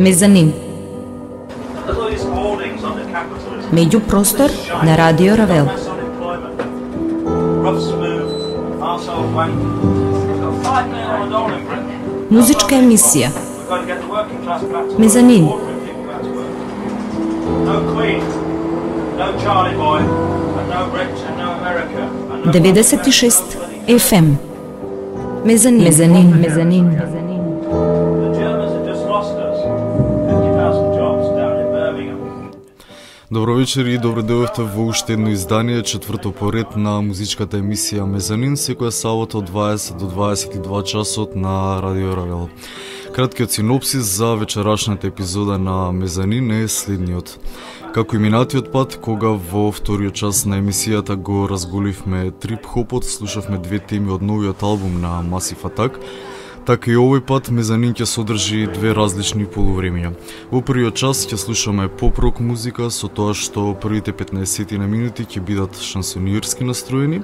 Мезанин. Меѓупростор на Радио Равел. Музичка емисија. Мезанин. No America. 96 FM. Мезанин, мезанин, мезанин, мезанин. Добро вечер и добро дојдовте во уште едно издание, четврто поред на музичката емисија Мезанин, секоја сабота од 20 до 22 часот на Радио Равел. Краткиот синопсис за вечерашната епизода на Мезанин е следниот. Како и минатиот пат, кога во вториот час на емисијата го разголивме трип-хопот, слушавме две теми од новиот албум на Massive Attack, така и овој пат Мезанин ќе содржи две различни полувремења. Во првиот час ќе слушаме поп-рок музика со тоа што првите 15 на минути ќе бидат шансонирски настроени,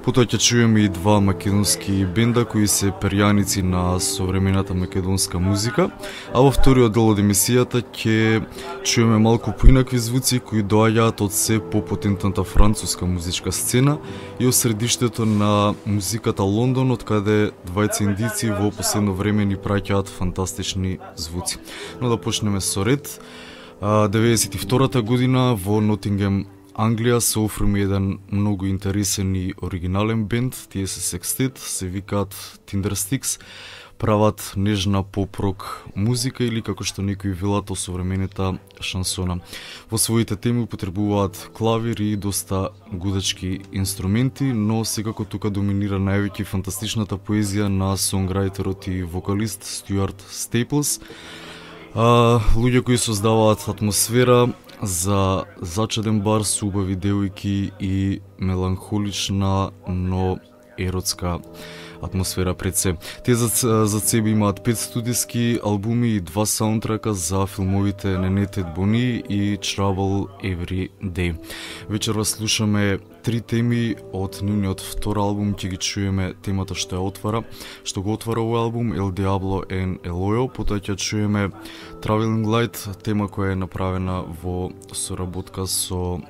Потоа ќе чуеме и два македонски бенда кои се перјаници на современата македонска музика, а во вториот дел од емисијата ќе чуеме малку поинакви звуци кои доаѓаат од се попотентната француска музичка сцена и од средиштето на музиката Лондон, од каде двајца индици во последно време ни праќаат фантастични звуци. Но да почнеме со ред. 92-та година во Нотингем Англија се оформи еден многу интересен и оригинален бенд, тие се секстет, се викаат Tindersticks, прават нежна поп-рок музика или како што некои велат осовременета шансона. Во своите теми употребуваат клавир и доста гудачки инструменти, но секако тука доминира највеќе фантастичната поезија на сонграјтерот и вокалист Стюарт Стейплс, а, луѓе кои создаваат атмосфера за зачеден бар со убави девојки и меланхолична, но еротска атмосфера пред се. Тие за, за себе имаат пет студиски албуми и два саундтрака за филмовите Ненетет Бони и Travel Every Day. Вечерва слушаме три теми од нивниот втор албум, ќе ги чуеме темата што ја отвара, што го отвара овој албум, El Diablo and Eloyo, потоа ќе чуеме Traveling Light, тема која е направена во соработка со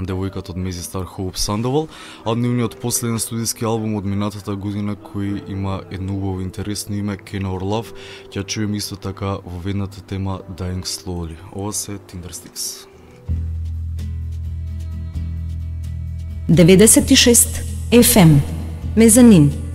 девојката од Мези Стар Хоуп Сандовал, а нивниот последен студиски албум од минатата година кој има едно убаво интересно име Can Our Love, ќе чуем исто така во ведната тема Dying Slowly. Ова се Tindersticks. 96 FM Мезанин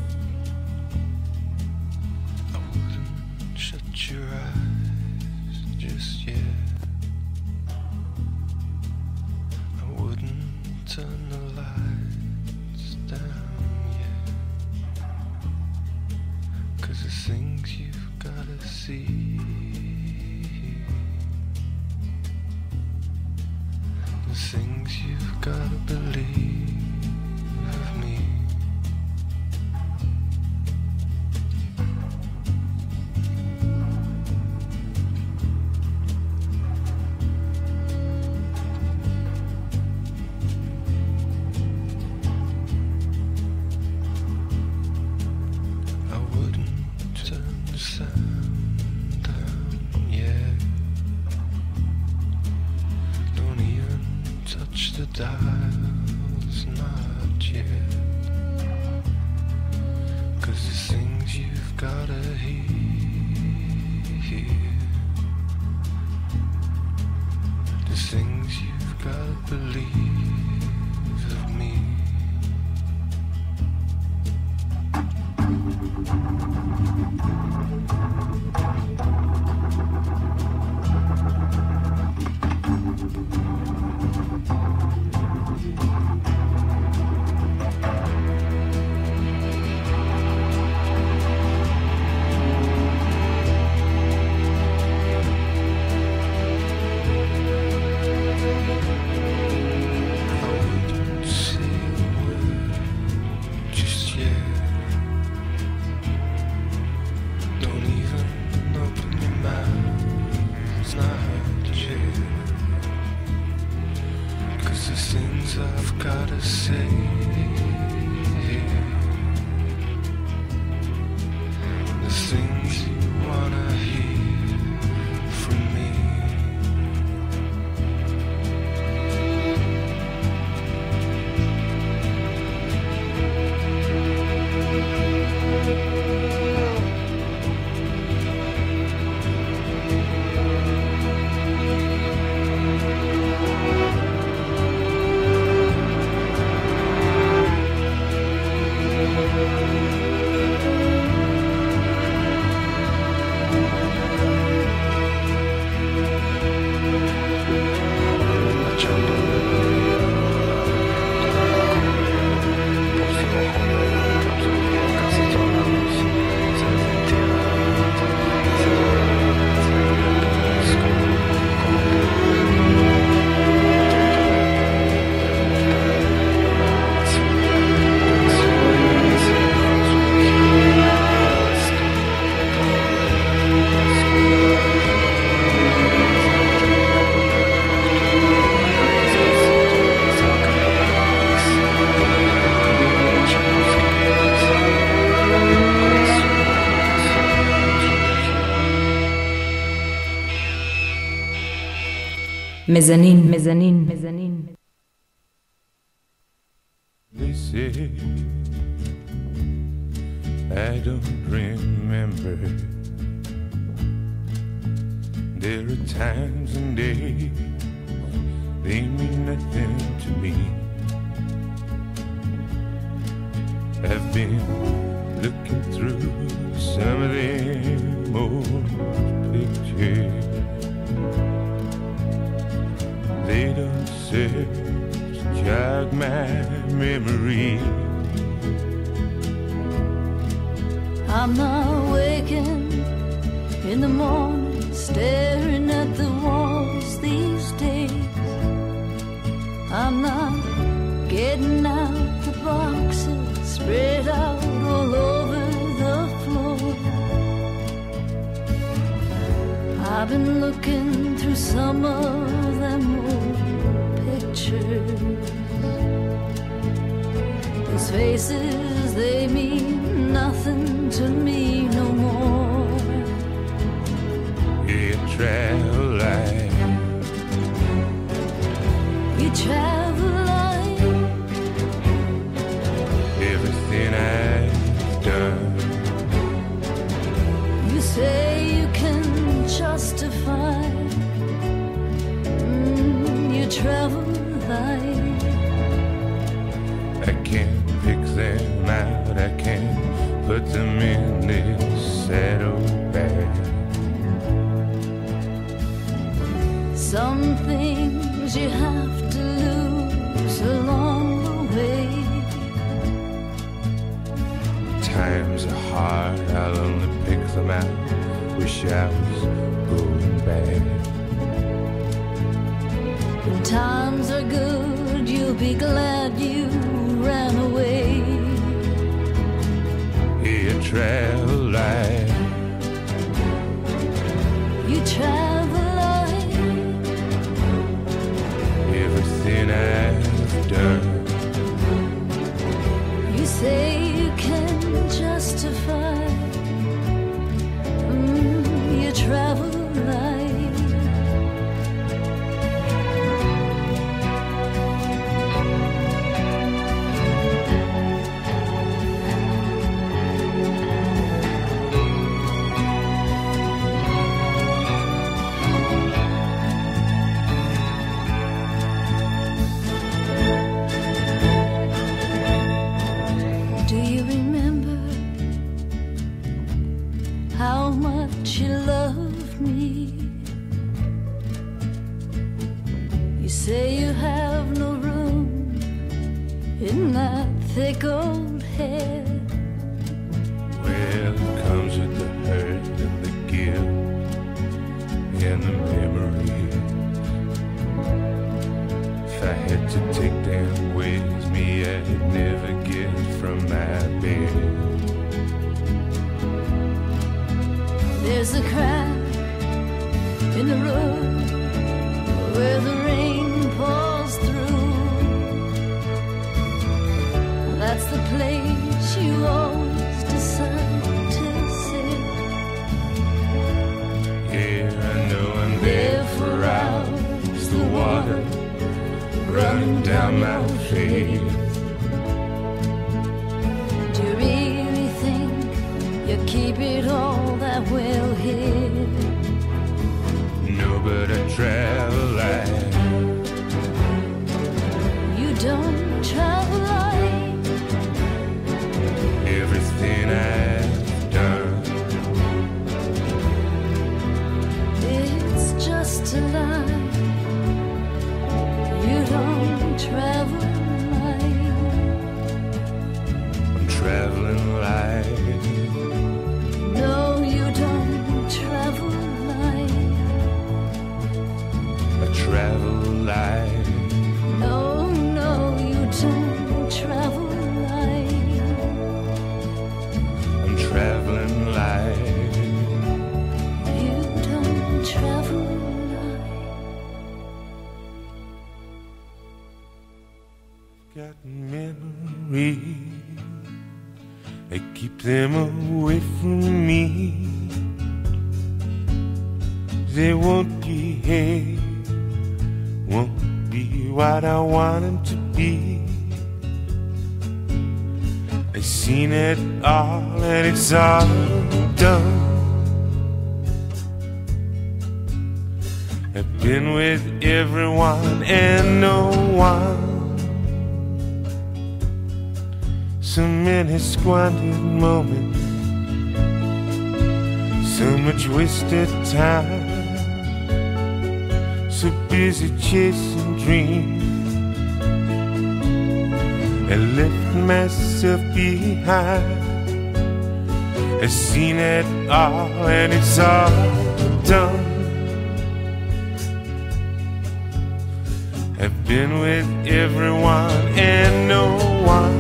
מזנין, מזנין. These faces, they mean nothing to me no more. You travel like. You travel like. Everything I've done. You say you can justify. Mm, you travel. put them in this saddlebag. Some things you have to lose along the way. Times are hard, I'll only pick them out. Wish I was going back. When times are good, you'll be glad you ran away trail. away from me. They won't be here. Won't be what I want them to be. I've seen it all and it's all done. I've been with everyone and no one. So many squandered moments so much wasted time. So busy chasing dreams and left myself behind. I've seen it all and it's all done. I've been with everyone and no one.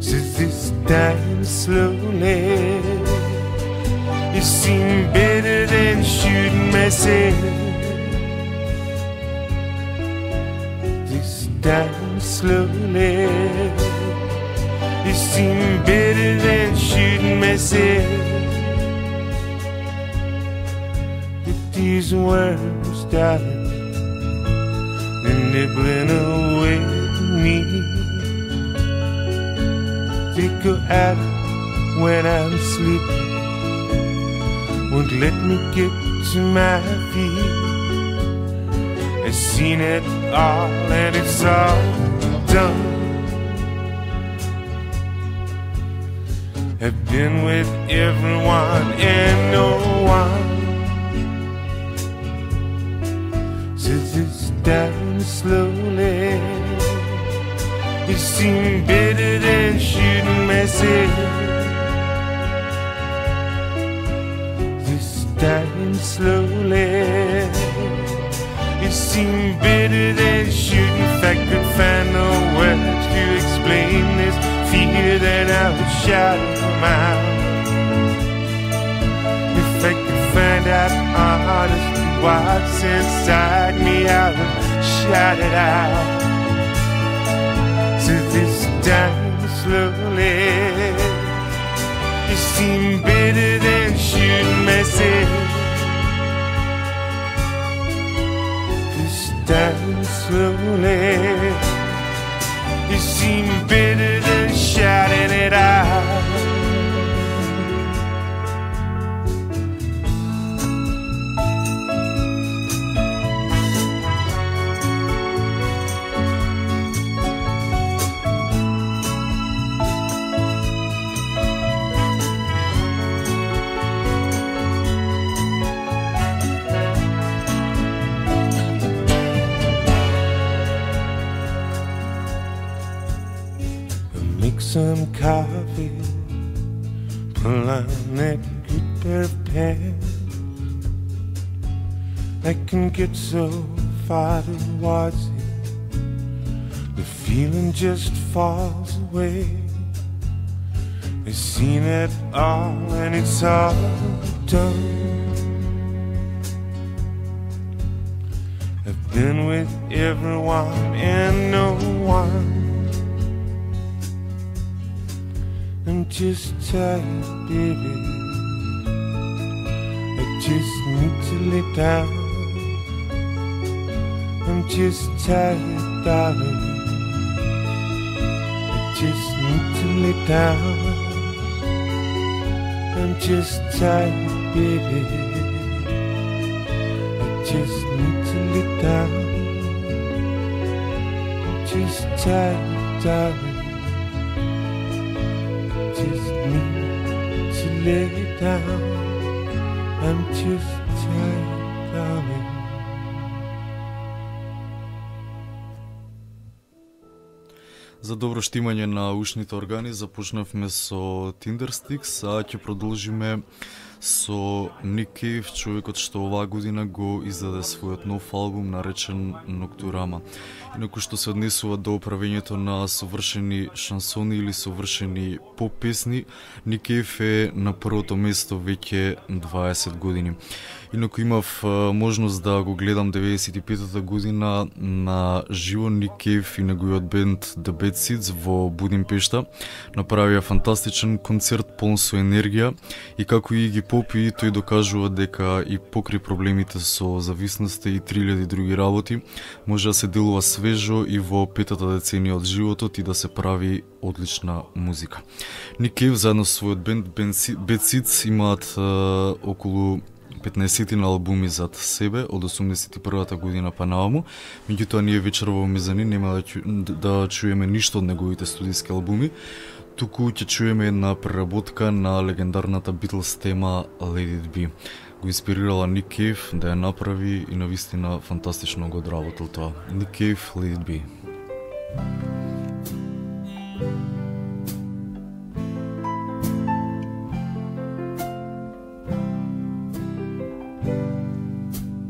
Since this dying slowly. You seem better than shooting myself. This time, slowly. You seem better than shooting myself. If these worms darling, are nibbling away at me. They go out when I'm sleeping, won't let me get to my feet. I've seen it all and it's all done. I've been with everyone and no one. Since it's dying slowly, it seemed better than shooting myself. Slowly, it seemed better than shooting. If I could find no words to explain this fear that I would shout out. If I could find out honestly what's inside me, I would shout it out. So this dying slowly, it seemed better than shooting myself. down slowly. You seem better than shouting it out. Can get so far towards it, the feeling just falls away. I've seen it all and it's all done. I've been with everyone and no one. I'm just tired, baby. I just need to lay down. I'm just tired, darling. I just need to lay down. I'm just tired, baby. I just need to lay down. I'm just tired, darling I just need to lay down. I'm just За добро штимање на ушните органи започнавме со Tindersticks, а ќе продолжиме со Ник Кейв, човекот што оваа година го издаде својот нов албум наречен Ноктурама. Инаку што се однесува до правењето на совршени шансони или совршени поп песни, Ник Кейв е на првото место веќе 20 години. Инаку имав можност да го гледам 95-та година на живо Ник и неговиот бенд The Bad Seeds во Будимпешта. Направија фантастичен концерт полн со енергија и како и ги попи и тој докажува дека и покри проблемите со зависноста и 3000 други работи, може да се делува свежо и во петата деценија од животот и да се прави одлична музика. Ник заедно со својот бенд Bad Seeds имаат околу 15 на албуми зад себе од 81-та година па наому, Меѓутоа ние вечер во Мезани нема да, чу, да чуеме ништо од неговите студиски албуми, туку ќе чуеме една преработка на легендарната Битлз тема Let It Be. Го инспирирала Ник Кейв да ја направи и на вистина фантастично го одработил тоа. Ник Кейв, Let It Be.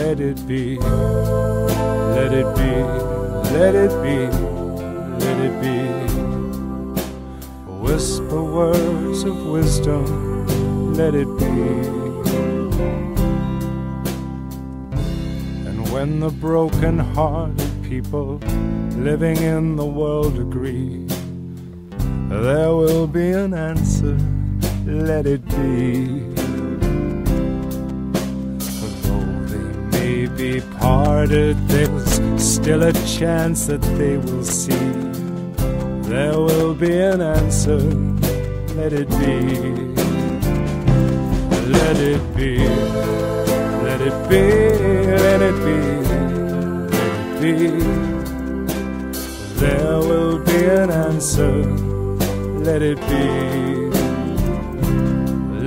let it be, let it be, let it be, let it be. Whisper words of wisdom, let it be. And when the broken hearted people living in the world agree, there will be an answer, let it be. Be parted, there's still a chance that they will see. There will be an answer, let it be. Let it be, let it be, let it be, let it be. There will be an answer, let it be.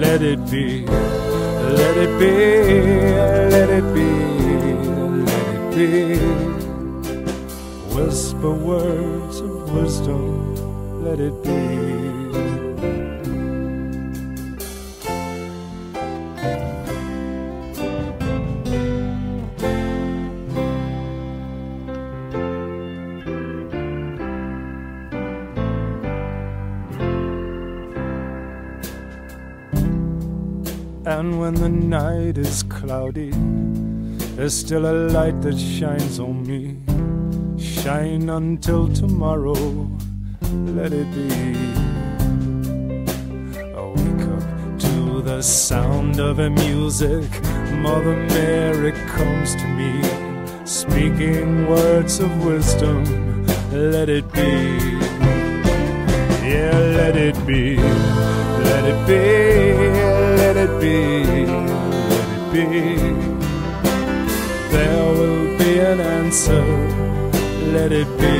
Let it be, let it be, let it Whisper words of wisdom, let it be. And when the night is cloudy there's still a light that shines on me. Shine until tomorrow, let it be. I wake up to the sound of a music. Mother Mary comes to me, speaking words of wisdom. Let it be. Yeah, let it be. Let it be. Let it be. Let it be there will be an answer. Let it be.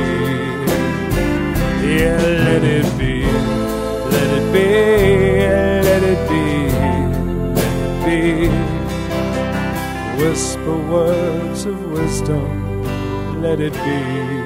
Yeah, let it be. Let it be. Let it be. Let it be. Whisper words of wisdom. Let it be.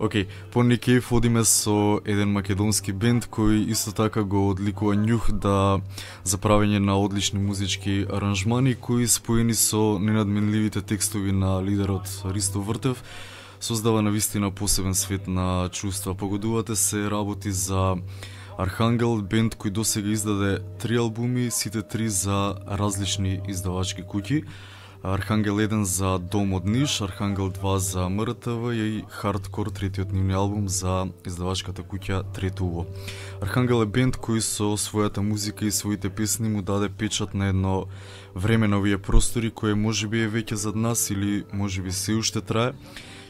Океј, okay, по Никејф одиме со еден македонски бенд кој исто така го одликува нюх да за правење на одлични музички аранжмани кои споени со ненадменливите текстови на лидерот Ристо Вртев создава на вистина посебен свет на чувства. Погодувате се работи за Архангел, бенд кој досега издаде три албуми, сите три за различни издавачки куќи. Архангел 1 за Дом од Ниш, Архангел 2 за МРТВ и Хардкор, третиот нивни албум за издавачката куќа Трето Уво. Архангел е бенд кој со својата музика и своите песни му даде печат на едно време на овие простори кое може би е веќе зад нас или може би се уште трае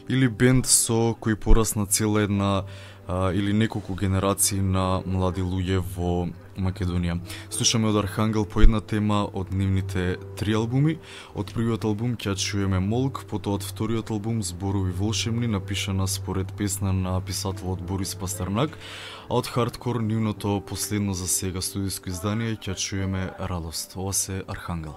или бенд со кој порасна цела една а, или неколку генерации на млади луѓе во Македонија. Слушаме од Архангел по една тема од нивните три албуми. Од првиот албум ќе чуеме Молк, потоа од вториот албум Зборови волшебни, напишана според песна на писателот Борис Пастернак, а од хардкор нивното последно за сега студиско издание ќе чуеме Радост. Ова се Архангел.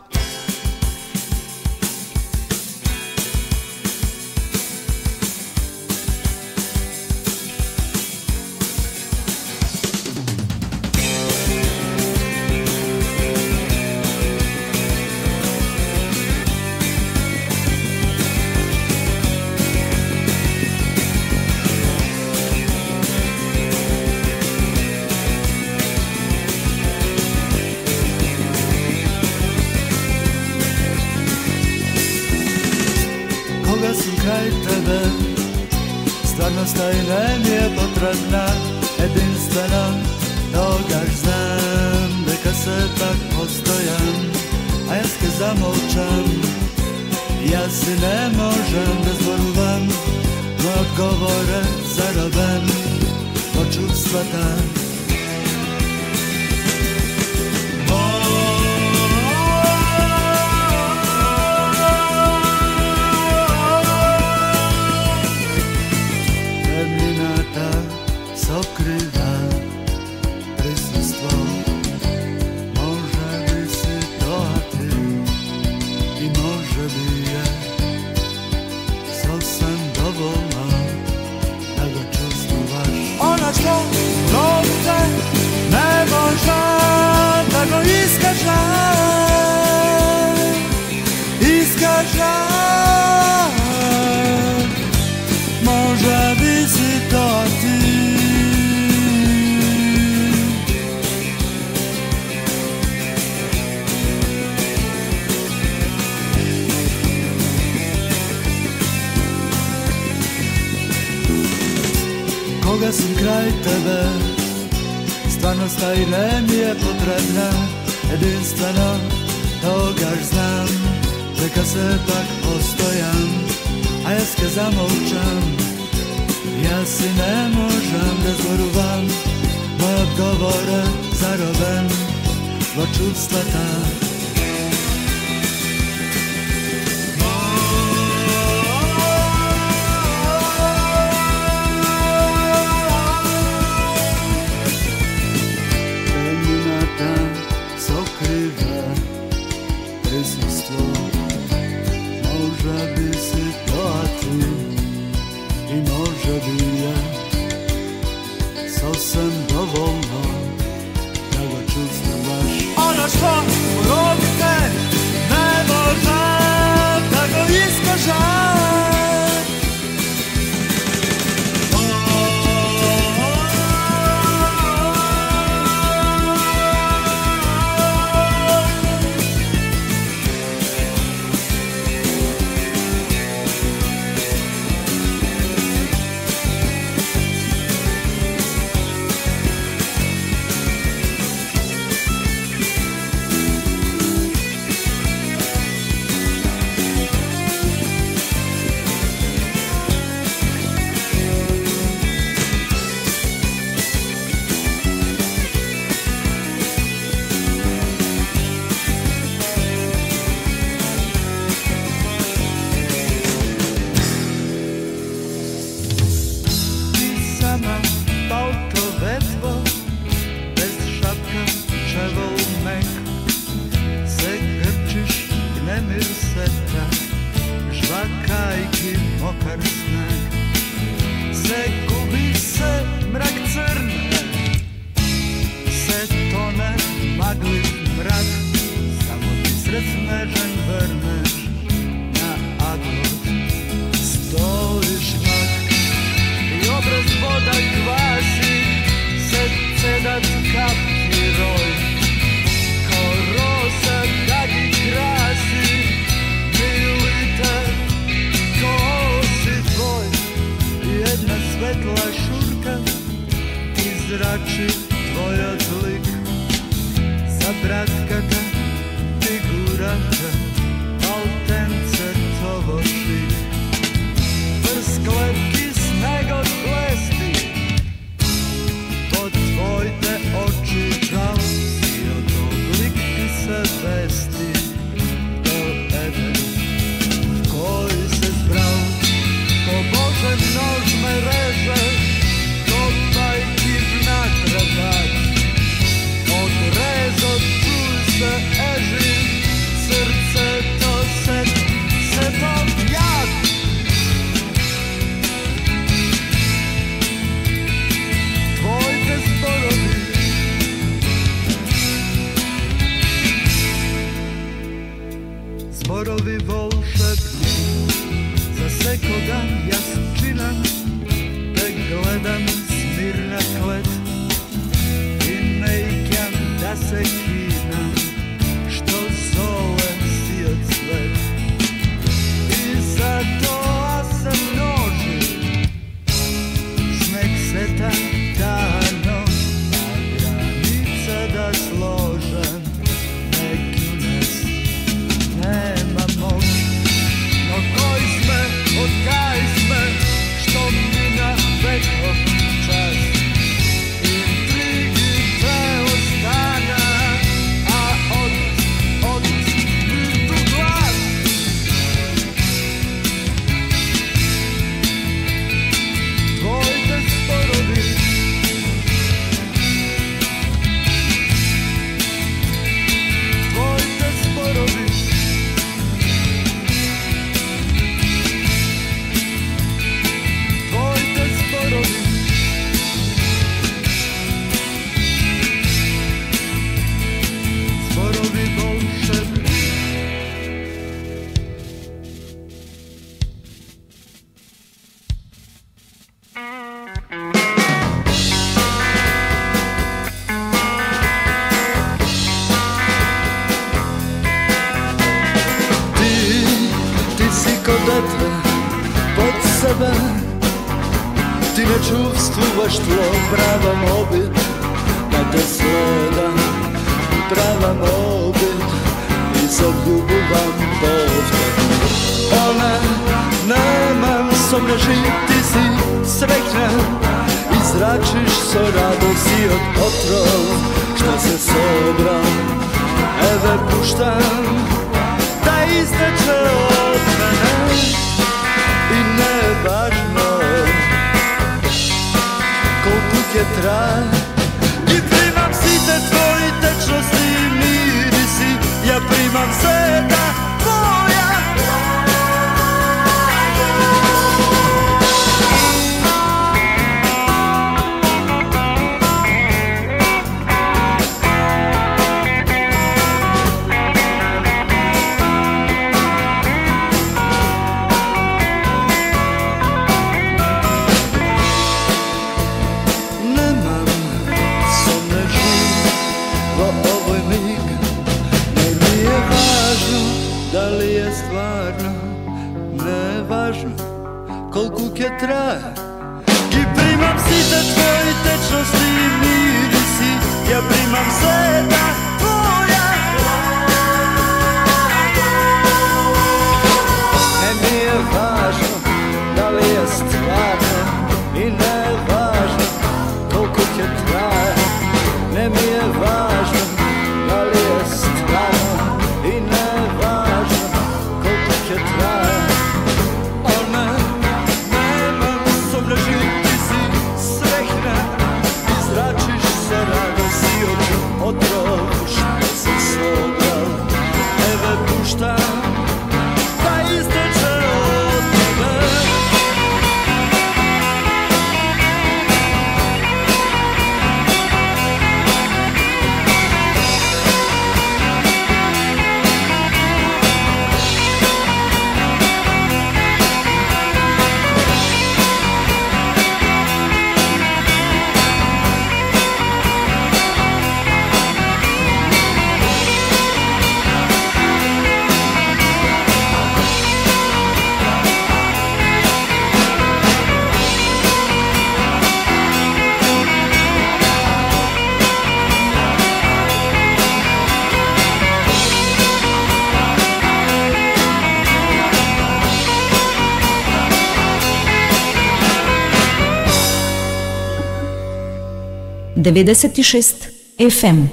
96 FM.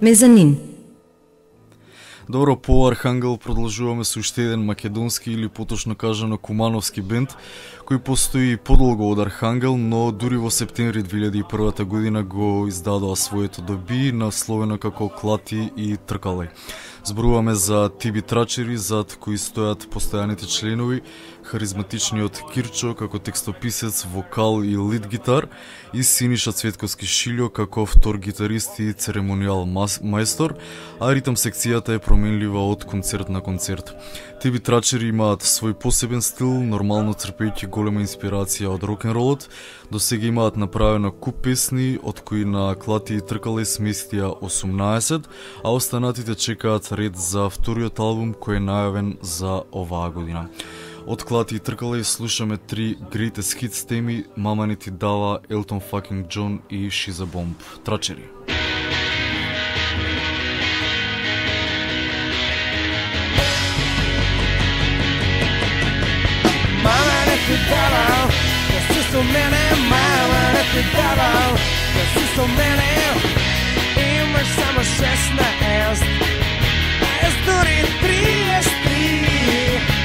Мезанин. Добро, по Архангел продолжуваме со уште еден македонски или поточно кажано кумановски бенд, кој постои подолго од Архангел, но дури во септември 2001 година го издадоа своето доби, насловено како Клати и Тркалај. Зборуваме за Тиби Трачери, зад кои стојат постојаните членови, харизматичниот Кирчо како текстописец, вокал и лид гитар и Синиша Цветковски Шилјо како втор гитарист и церемонијал мајстор, а ритм секцијата е променлива од концерт на концерт. Тиби трачери имаат свој посебен стил, нормално црпејќи голема инспирација од рок-н-ролот, до сега имаат направено куп песни, од кои на Клати и Тркале сместија 18, а останатите чекаат ред за вториот албум кој е најавен за оваа година. Од Клати и тркала и слушаме три greatest hits теми Мама не ти дава, Елтон Факинг Джон и Шиза Бомб. Трачери. Мама не ти дава, da si su mene мама не ти дава, da si su mene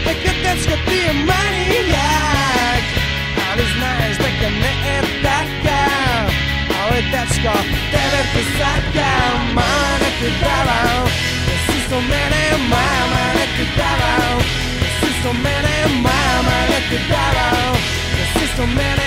не ти давам Да си со мене Мама не ти давам Да си со мене ти Имаш само 16 Еш дури 33 На татко ти немој дај лео Али ќе се шекам мајка ти Секој ден ти е зборувал Дека дечко ти е манijak Ali знаеш дека не е така Ali дечко тебе ти сака Мама не ти давам Да си со мене Мама не ти давам Да си со мене Мама не ти давам Да си со мене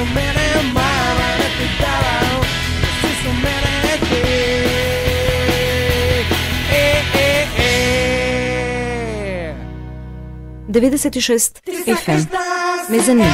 Да си со мене мама не ти давам Да си со мене ти Е, е, е 96 FM. Мезанин.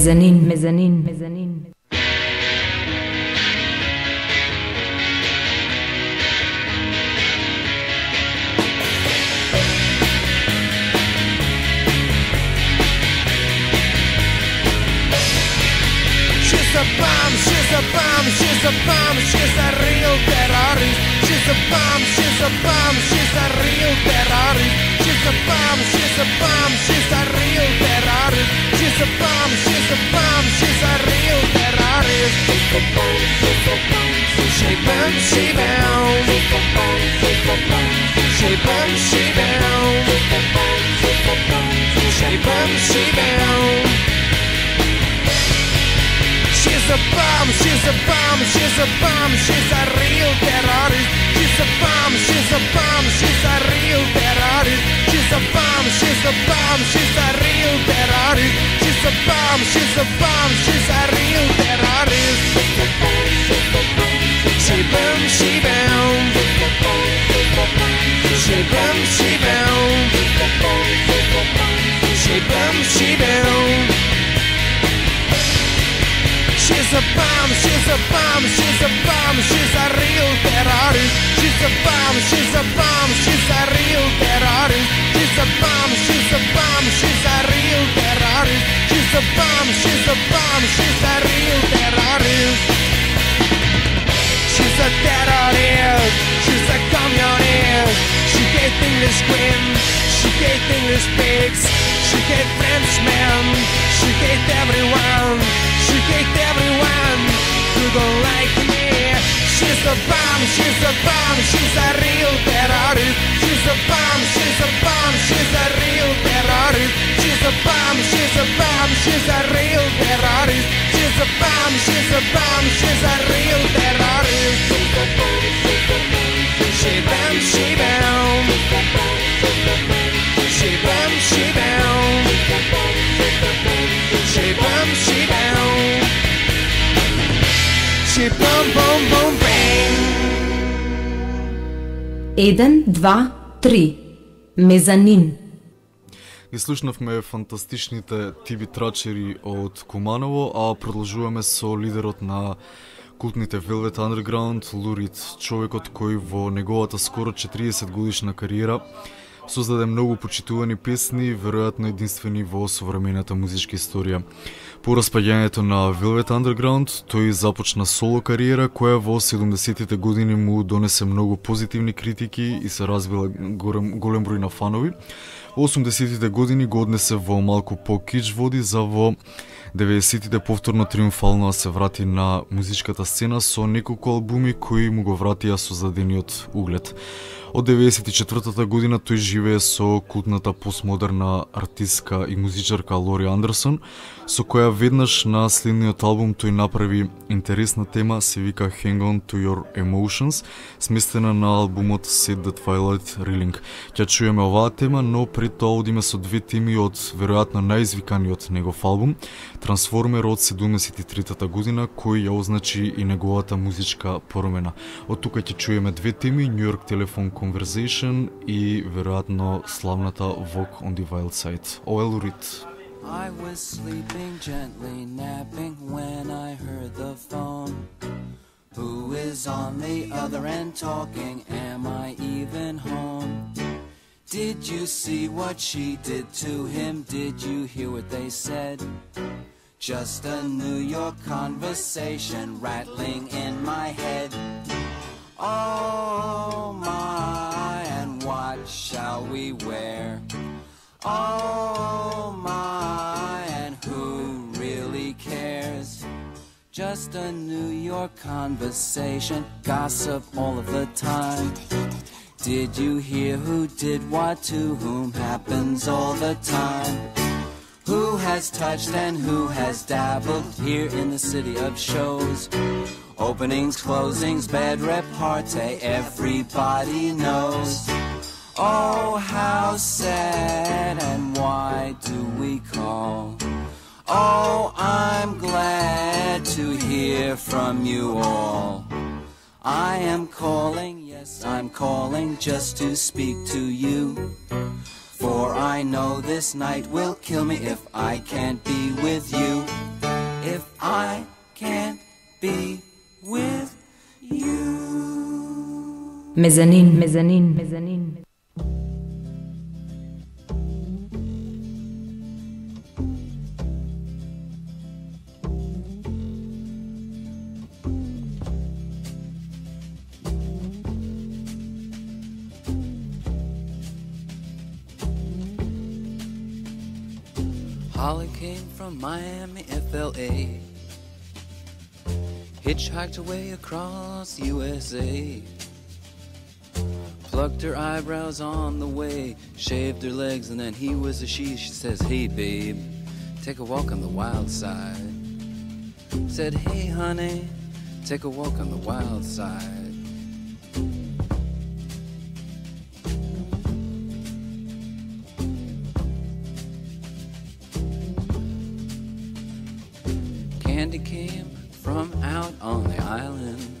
mezzanine, mezzanine, mezzanine. She's a bomb, she's a bomb, she's a bomb, she's a real terrorist. She's a bomb, she's a bomb, she's a real terrorist. She's a bomb, she's a bomb, she's a real terrorist. She's a bomb, she's a bomb, she's a real terrorist. She's a bomb, she's a bomb, she bomb, she bound. She bomb, she bound. She bomb, she bound. She's a bomb, she's a bomb, she's a bomb, she's a bomb, she's a real terrorist. She's a bomb, she's a bomb, she's a real terrorist. She's a bomb, she's a bomb, she's a real terrorist. She's a bomb, she's a bomb, she's a real terrorist. She boom, she bound. She boom, she bound. She boom, she bound. She's a bomb, she's a bomb, she's a bomb, she's a real terrorist. She's a bomb, she's a bomb, she's a real terrorist. She's a bomb, she's a bomb, she's a real terrorist. She's a bomb, she's a bomb, she's a real terrorist. She's a terrorist, she's a communist. She hate English queen, she hate English pigs, she hate Frenchmen, she hate everyone, she hate everyone who don't like me. She's a bomb, she's a bomb, she's a real terrorist. She's a bomb, she's a bomb, she's a real terrorist. She's a bomb, she's a bomb, she's a real terrorist. She's a bomb, she's a bomb, she's a real terrorist. She bam, she bound. She bam, she bound. She bang. Еден, два, три. Мезанин. Ги слушнавме фантастичните Тиби Трачери од Куманово, а продолжуваме со лидерот на култните Velvet Underground, Лурид, човекот кој во неговата скоро 40 годишна кариера создаде многу почитувани песни, веројатно единствени во современата музичка историја. По распаѓањето на Velvet Underground, тој започна соло кариера која во 70-тите години му донесе многу позитивни критики и се развила голем, голем број на фанови. Во 80-тите години го однесе во малку по-кич води за во 90-тите повторно триумфално да се врати на музичката сцена со неколку албуми кои му го вратија создадениот углед. Од 94-та година тој живее со култната постмодерна артистка и музичарка Лори Андерсон, со која веднаш на следниот албум тој направи интересна тема, се вика Hang On To Your Emotions, сместена на албумот Set The Twilight Reeling. Ќе чуеме оваа тема, но пред тоа одиме со две теми од веројатно најизвиканиот негов албум, Трансформер од 73-та година, кој ја означи и неговата музичка промена. Од тука ќе чуеме две теми, New York Telephone Conversation и веројатно славната Walk on the Wild Side. Ова е Лурид. I was sleeping gently, napping when I heard the phone. Who is on the other end talking? Am I even home? Did you see what she did to him? Did you hear what they said? Just a New York conversation rattling in my head. Oh my, and what wear? Oh my, and who really cares? Just a New York conversation, gossip all of the time. Did you hear who did what to whom happens all the time? Who has touched and who has dabbled here in the city of shows? Openings, closings, bed repartee, everybody knows. Oh, how sad and why do we call? Oh, I'm glad to hear from you all. I am calling, yes, I'm calling just to speak to you. For I know this night will kill me if I can't be with you. If I can't be with you. ميزانين ميزانين ميزانين Holly came from Miami, FLA. Hitchhiked away across USA. Plucked her eyebrows on the way, shaved her legs, and then he was a she. She says, Hey, babe, take a walk on the wild side. Said, Hey, honey, take a walk on the wild side. Candy came from out on the island.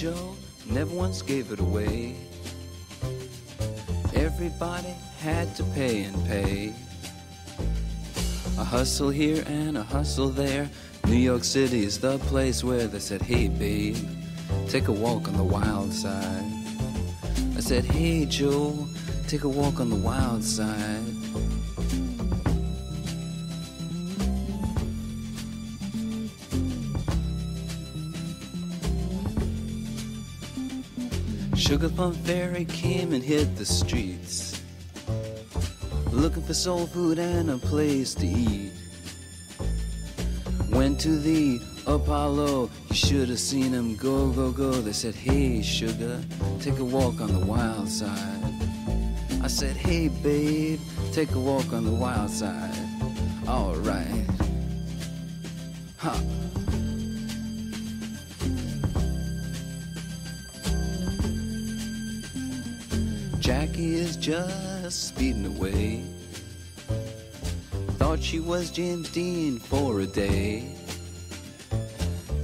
Joe never once gave it away. Everybody had to pay and pay. A hustle here and a hustle there. New York City is the place where they said, Hey, babe, take a walk on the wild side. I said, Hey, Joe, take a walk on the wild side. Sugar Plum Fairy came and hit the streets, looking for soul food and a place to eat. Went to the Apollo, you should have seen him go, go, go. They said, Hey, sugar, take a walk on the wild side. I said, Hey, babe, take a walk on the wild side. All right. Huh. Jackie is just speeding away. Thought she was James Dean for a day.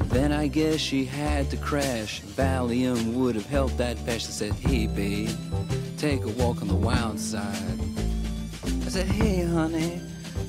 Then I guess she had to crash. Valium would have helped that. I said, Hey, babe, take a walk on the wild side. I said, Hey, honey,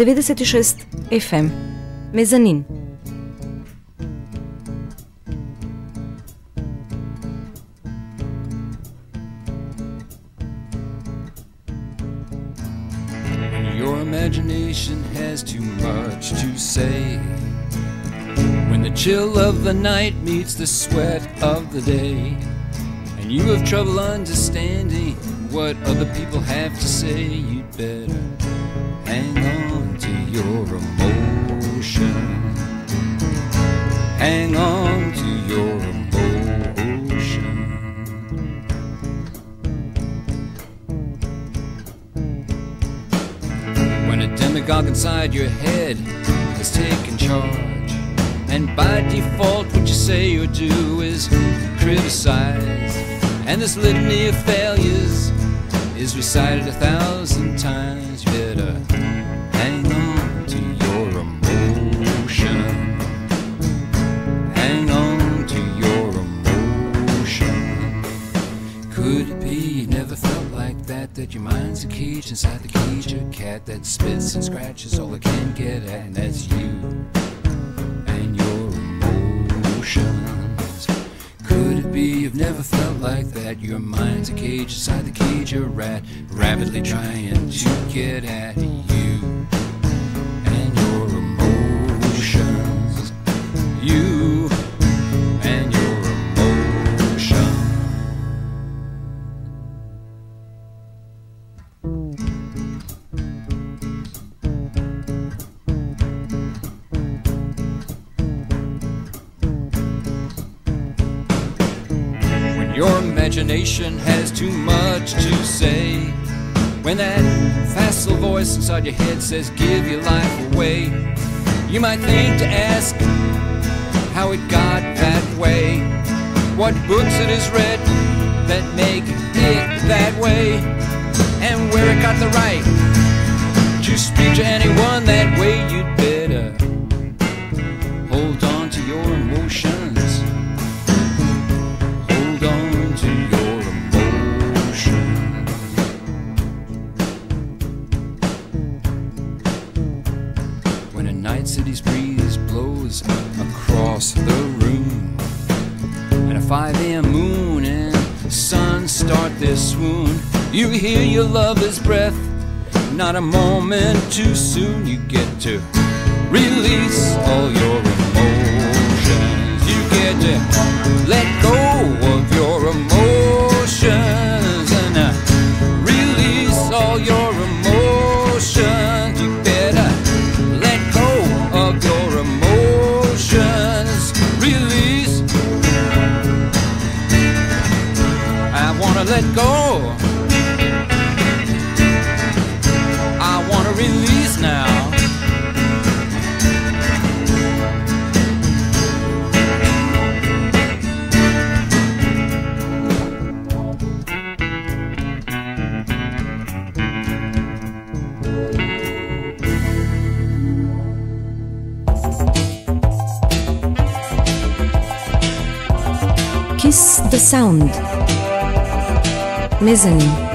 96 FM Мезанин. Your imagination has too much to say. When the chill of the night meets the sweat of the day And you have trouble understanding what other people have to say anyone that way. You'd Not a moment too soon, you get to release all your emotions. You get to let go sound. Mezzanine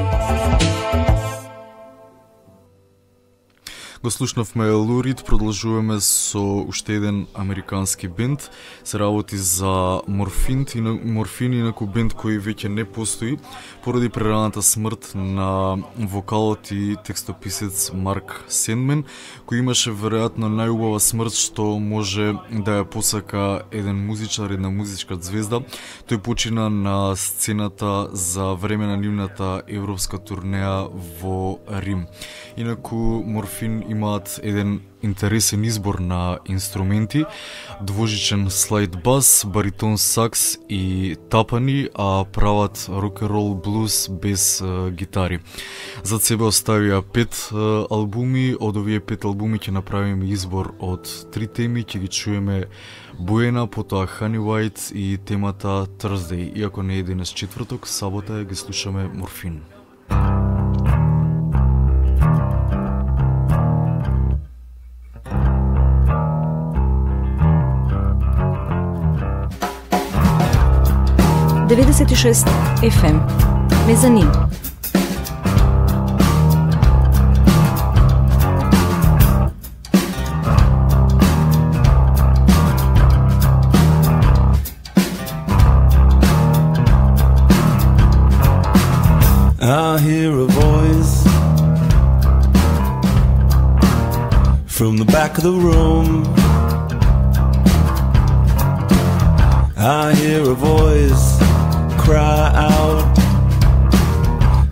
слушнавме Лурид, продолжуваме со уште еден американски бенд. Се работи за Морфин, и Морфин инаку бенд кој веќе не постои поради прераната смрт на вокалот и текстописец Марк Сендмен, кој имаше веројатно најубава смрт што може да ја посака еден музичар, една музичка звезда. Тој почина на сцената за време на нивната европска турнеја во Рим. Инаку Морфин има имаат еден интересен избор на инструменти, двожичен слайд бас, баритон сакс и тапани, а прават рок-н-рол блуз без е, гитари. За себе оставија пет е, албуми, од овие пет албуми ќе направиме избор од три теми, ќе ги чуеме Буена, потоа Honey White и темата Thursday. Иако не е денес четврток, сабота е, ги слушаме Морфин. 96 FM מזנים I hear a voice from the back of the room. I hear a voice cry out.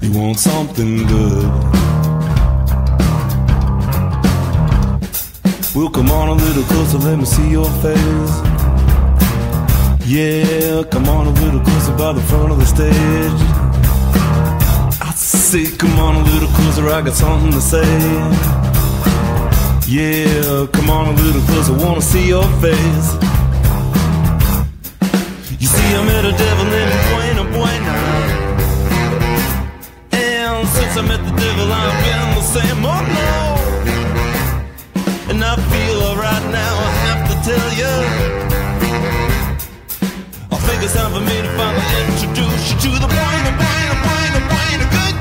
You want something good. We'll come on a little closer, let me see your face. Yeah, come on a little closer by the front of the stage. I say, come on a little closer, I got something to say. Yeah, come on a little closer, wanna see your face. I met a devil named Buena Buena. And since I met the devil, I've been the same. Oh no! And I feel alright now, I have to tell you. I think it's time for me to finally introduce you to the Buena Buena Buena Buena Good.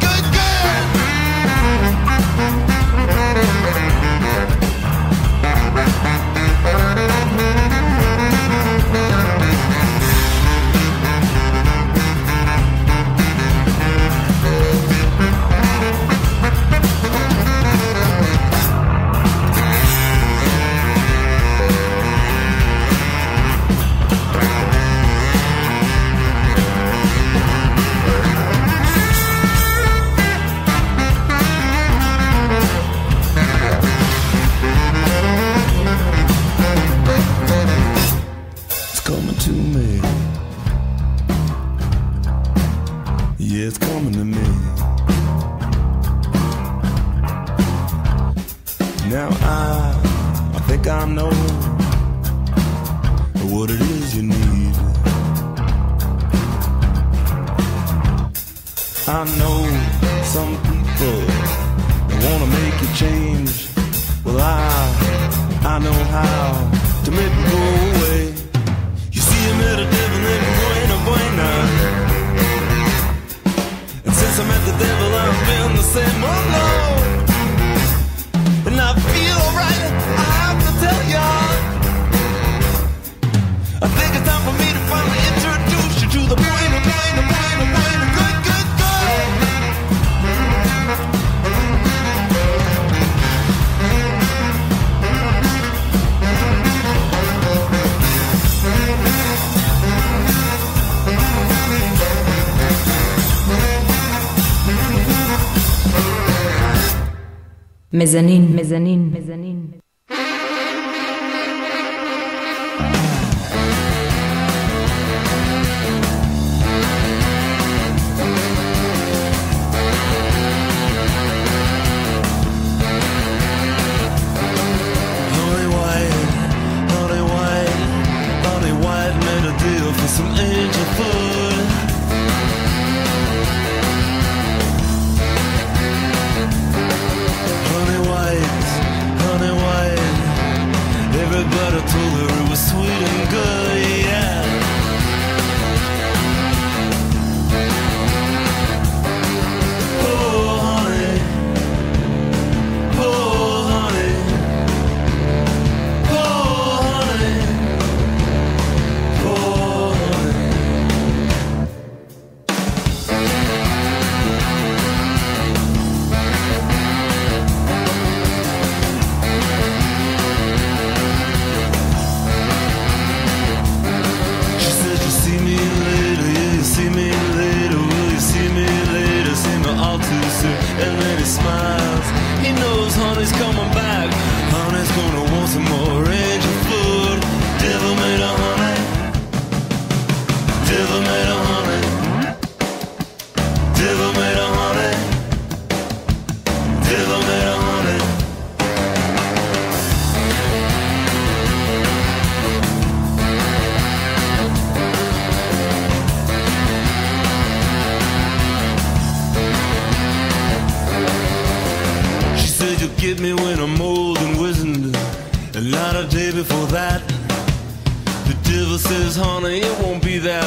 מזנין, מזנין,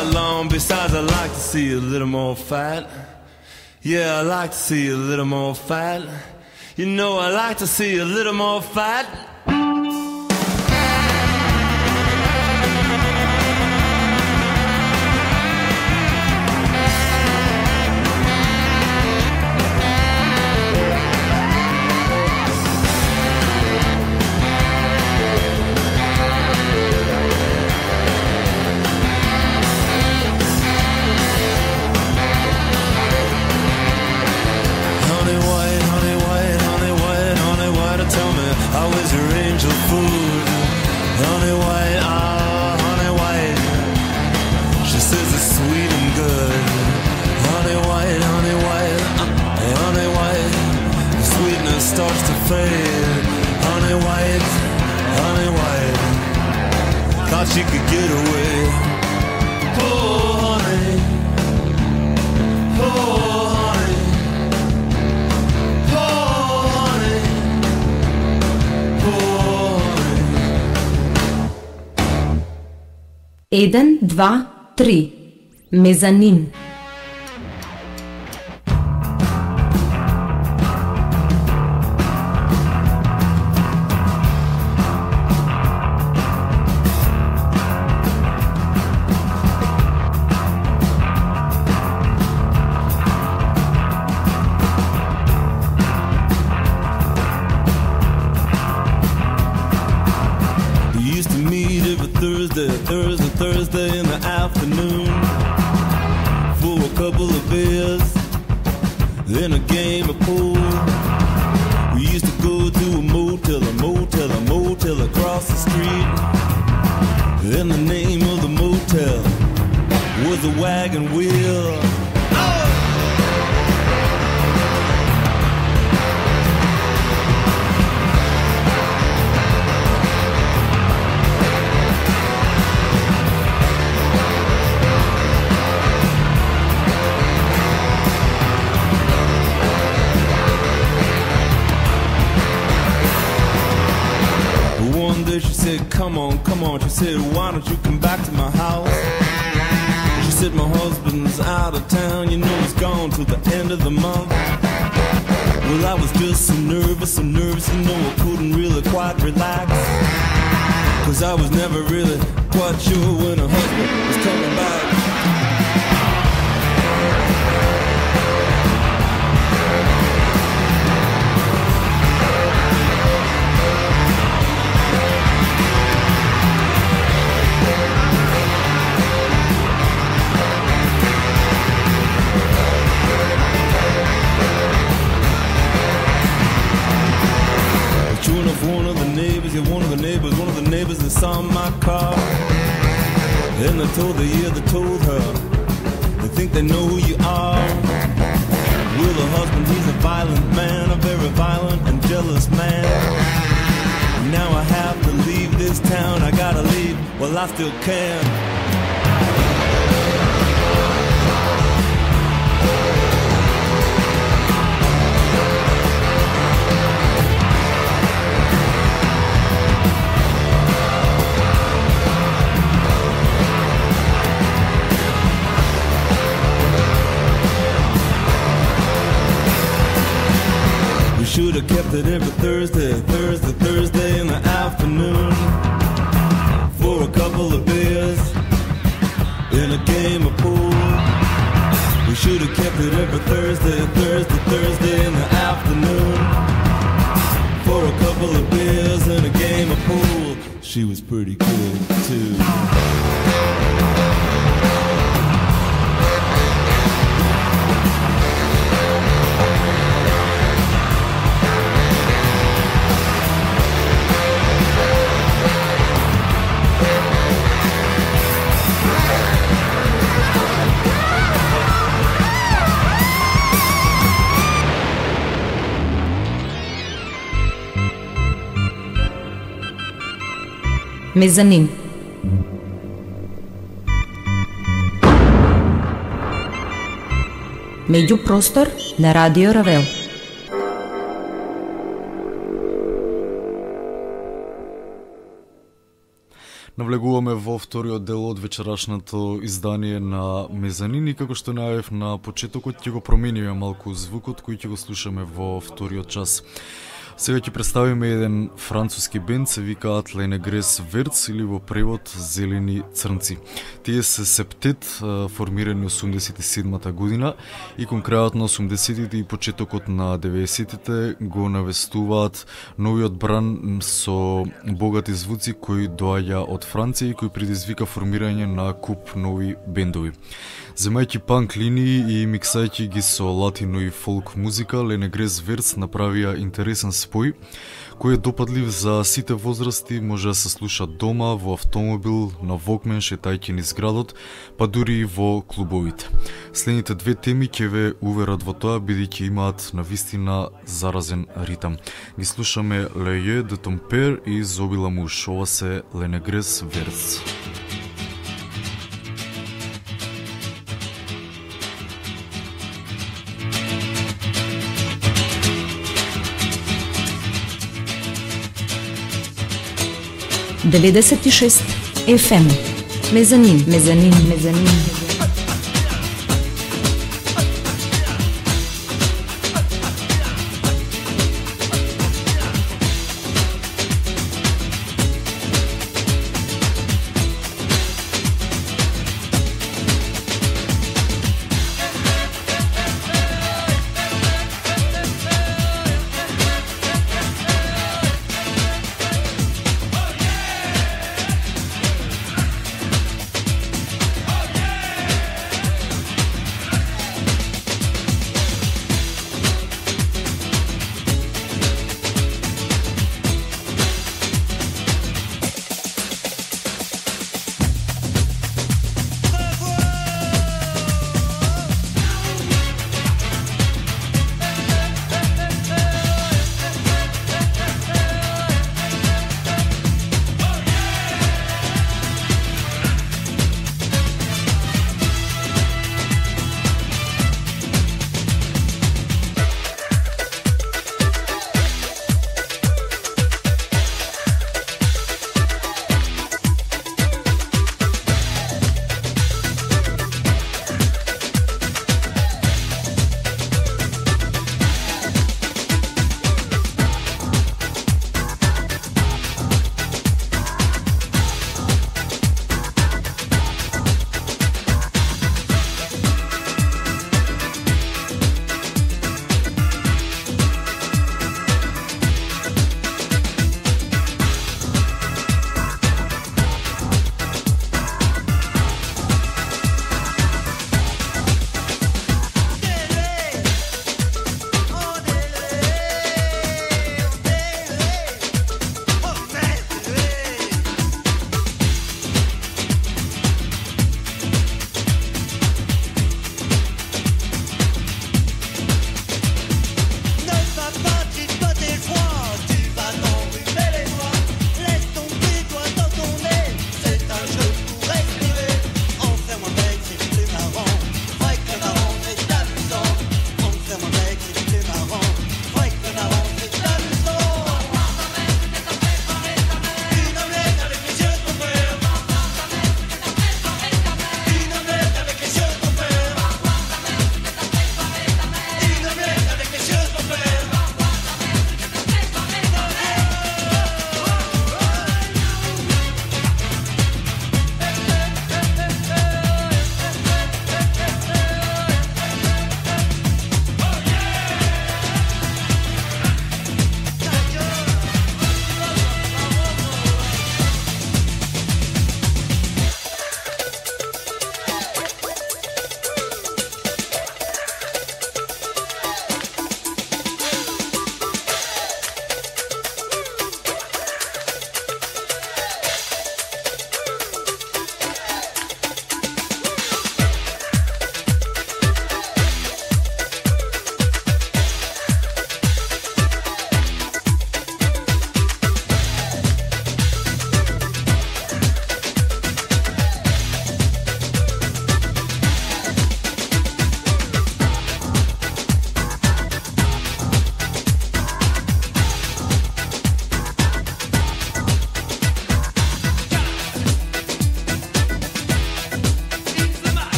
long. Besides, I like to see a little more fat. Yeah, I like to see a little more fat. You know, I like to see a little more fat. 1, 2, 3. Mezanin. Kept it every Thursday, Thursday, Thursday in the afternoon for a couple of beers in a game of pool. We should have kept it every Thursday, Thursday, Мезанин. Меѓупростор на Радио Равел. Навлегуваме во вториот дел од вечерашното издание на Мезанини, како што најав на почетокот ќе го промениме малку звукот кој ќе го слушаме во вториот час. Сега ќе представиме еден француски бенд, се викаат Ленегрес Верц или во превод Зелени црнци. Тие се септет, формирани 87-та година и кон крајот на 80-тите и почетокот на 90-тите го навестуваат новиот бран со богати звуци кои доаѓа од Франција и кои предизвика формирање на куп нови бендови. Земајќи панк линии и миксајќи ги со латино и фолк музика, Лене Грес Верц направија интересен спој кој е допадлив за сите возрасти, може да се слуша дома, во автомобил, на Вокмен, шетајќи низ градот, па дури и во клубовите. Следните две теми ќе ве уверат во тоа, бидејќи имаат на вистина заразен ритам. Ги слушаме Леје де Томпер и Зобила Муш. Ова се Ленегрес Верц. Верц. 96 FM. Mezanin, mezanin, mezanin. mezanin.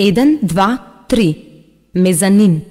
1, 2, 3. Мезанин.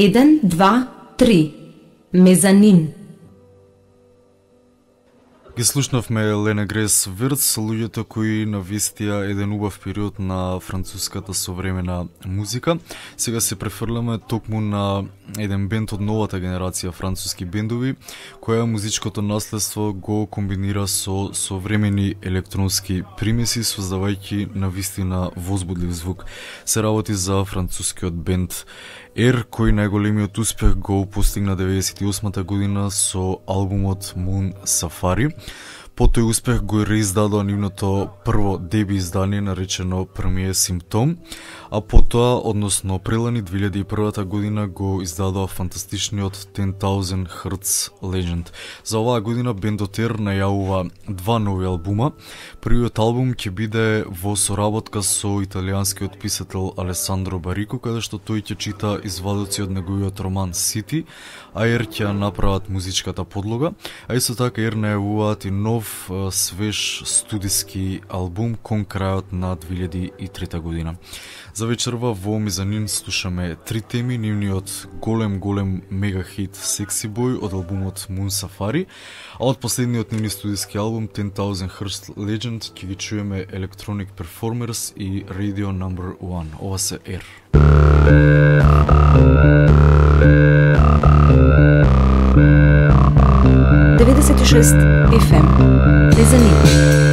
1, 2, 3. Мезанин. Ги слушнавме Лена Грес Вирц, луѓето кои навистија еден убав период на француската современа музика. Сега се префрламе токму на еден бенд од новата генерација француски бендови, која музичкото наследство го комбинира со современи електронски примеси, создавајќи на вистина возбудлив звук. Се работи за францускиот бенд Ер, кој најголемиот успех го постигна 98 година со албумот Moon Safari. По тој успех го реиздадоа нивното прво деби издание наречено Прмие симптом, а потоа, односно прелани 2001 година го издадоа фантастичниот 10,000 Hz Legend. За оваа година бендот Ер најавува два нови албума. Првиот албум ќе биде во соработка со италијанскиот писател Алесандро Барико, каде што тој ќе чита извадоци од неговиот роман Сити, а Ер ќе направат музичката подлога, а исто така Ер најавуваат и нов свеж студиски албум кон крајот на 2003 година. За вечерва во Мизанин слушаме три теми, нивниот голем голем мега хит Sexy Boy од албумот Moon Safari, а од последниот нивни студиски албум 10,000 Hearst Legend ќе ги чуеме Electronic Performers и Radio Number 1. Ова се Air. Just FM. Les amis.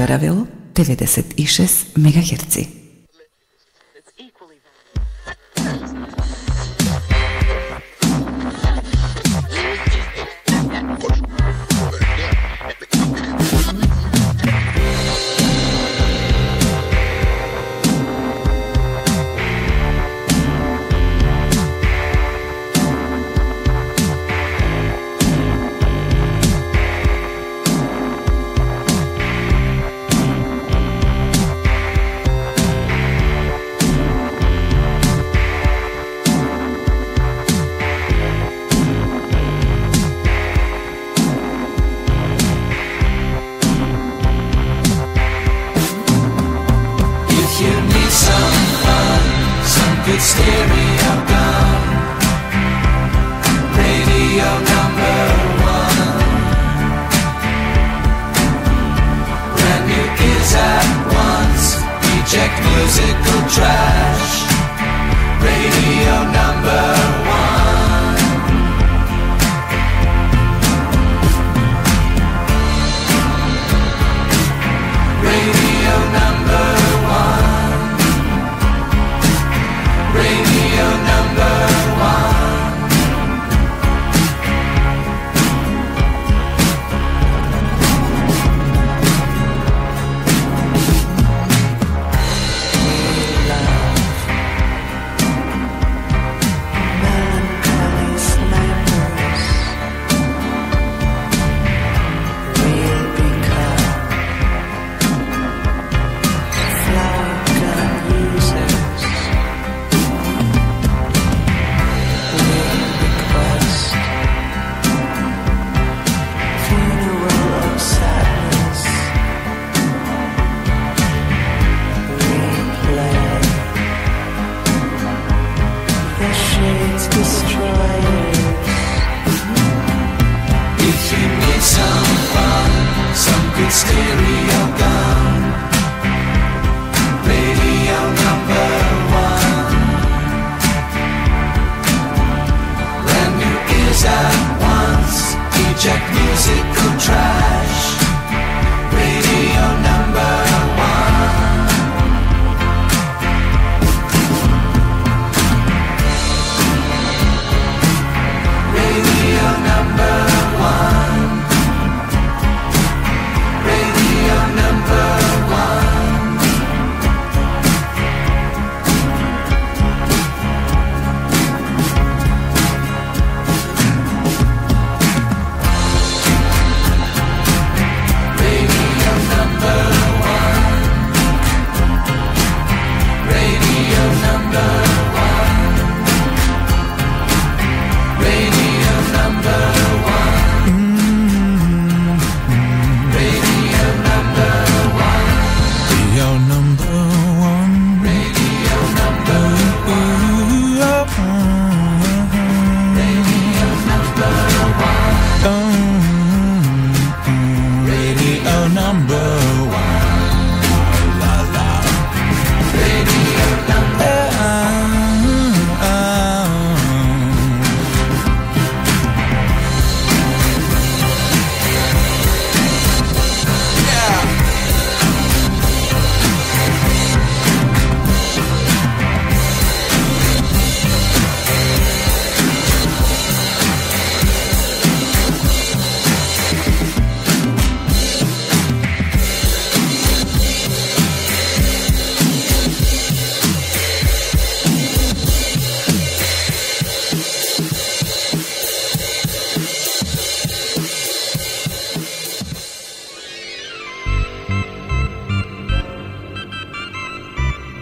Радио Равел 96 МГц.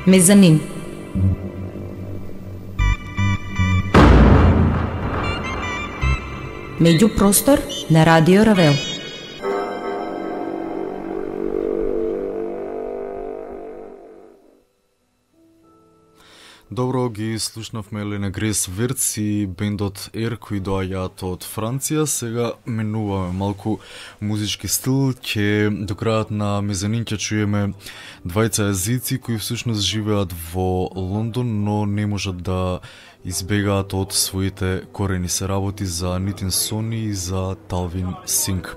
Мезанин. Меѓупростор на Радио Равел. Добро ги слушнавме Елена Грес Верц и бендот Ер кои доаѓаат од Франција. Сега менуваме малку музички стил, ќе до крајот на мезанин ќе чуеме двајца езици кои всушност живеат во Лондон, но не можат да избегаат од своите корени. Се работи за Нитин Сони и за Талвин Синг.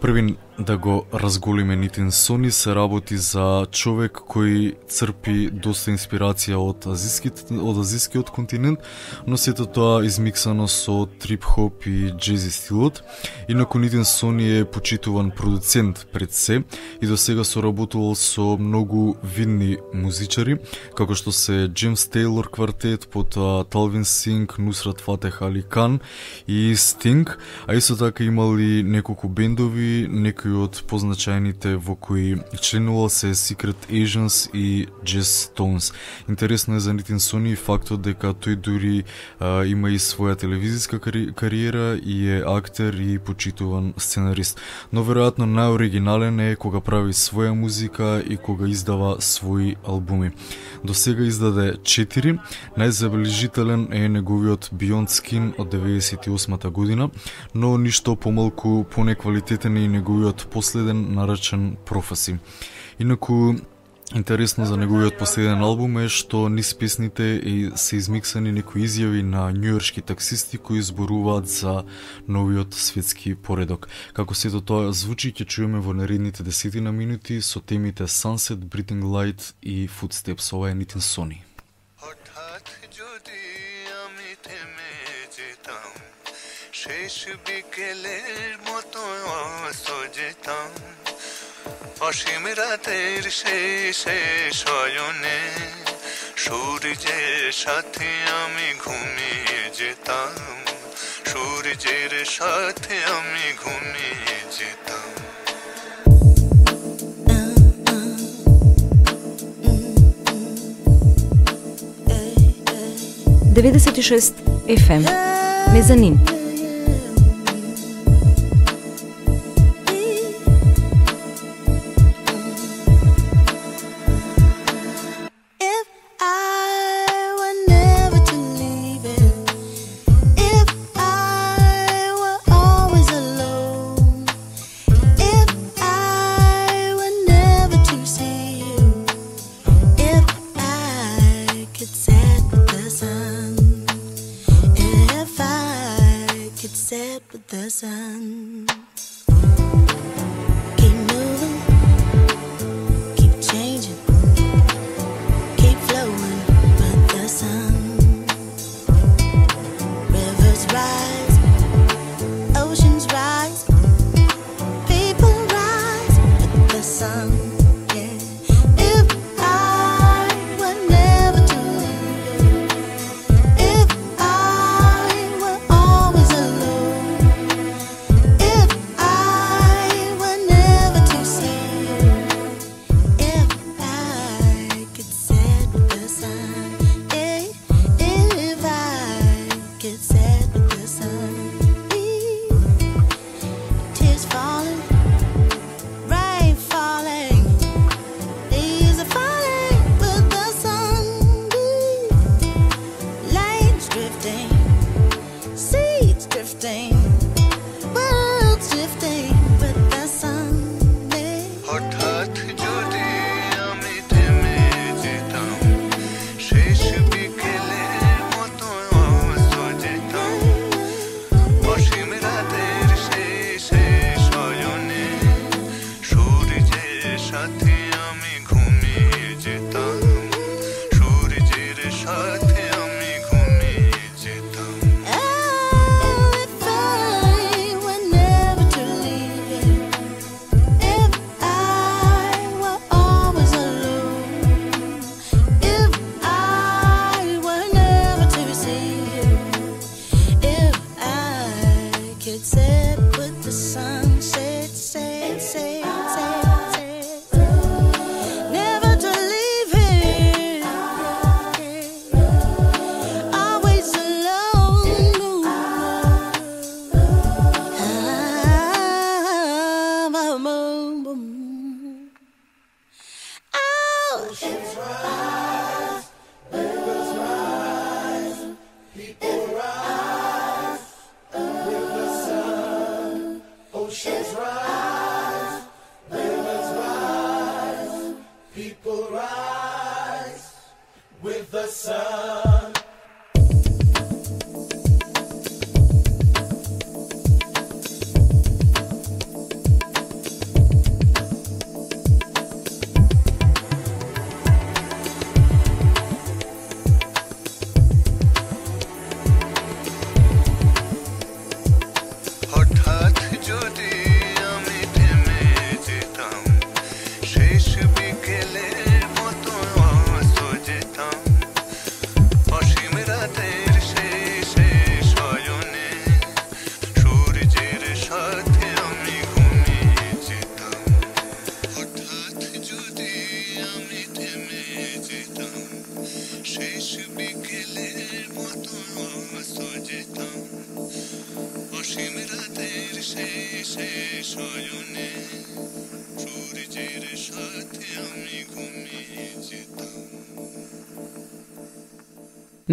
Првин да го разголиме Нитин Сони се работи за човек кој црпи доста инспирација од азискиот, од азискиот континент, но сето тоа измиксано со трип-хоп и джези стилот. Инаку Нитин Сони е почитуван продуцент пред се и до сега соработувал со многу видни музичари, како што се Джеймс Тейлор квартет, потоа Талвин Синг, Нусрат Фатех Али Кан и Стинг, а исто така имали неколку бендови, некои од позначајните во кои членувал се Secret Asians и Jazz Stones. Интересно е за Нитин Сони фактот дека тој дури а, има и своја телевизиска кари, кариера и е актер и почитуван сценарист. Но веројатно најоригинален е кога прави своја музика и кога издава своји албуми. До сега издаде 4, најзабележителен е неговиот Beyond Skin од 98 година, но ништо помалку понеквалитетен е и неговиот последен наречен Професи. Инаку Интересно за неговиот последен албум е што низ песните и се измиксани некои изјави на њујоршки таксисти кои зборуваат за новиот светски поредок. Како сето тоа звучи, ќе чуеме во наредните десетина минути со темите Sunset, Breathing Light и Footsteps. Ова е Нитин Сони. শেষ বিকেলের মতো অসজতাম অসীম রাতের শেষে শয়নে, সূর্যের সাথে আমি ঘুমিয়ে যেতাম সূর্যের সাথে আমি ঘুমিয়ে যেতাম Devedeset i šest FM. Mezanin.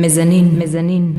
مزنین مزنین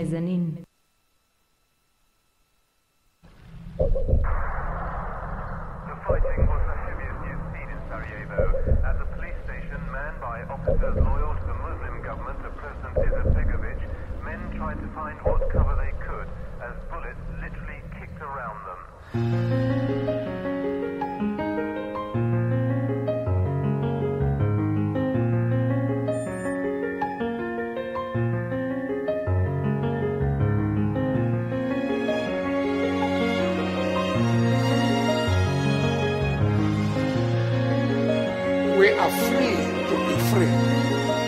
We are free to be free.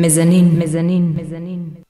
מזנין, מזנין, מזנין.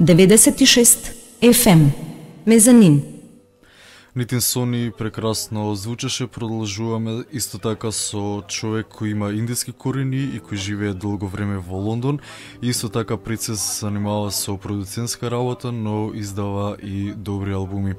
96 FM Мезанин. Нитин Сони прекрасно звучеше, продолжуваме исто така со човек кој има индиски корени и кој живее долго време во Лондон. Исто така пред се занимава со продуцентска работа, но издава и добри албуми.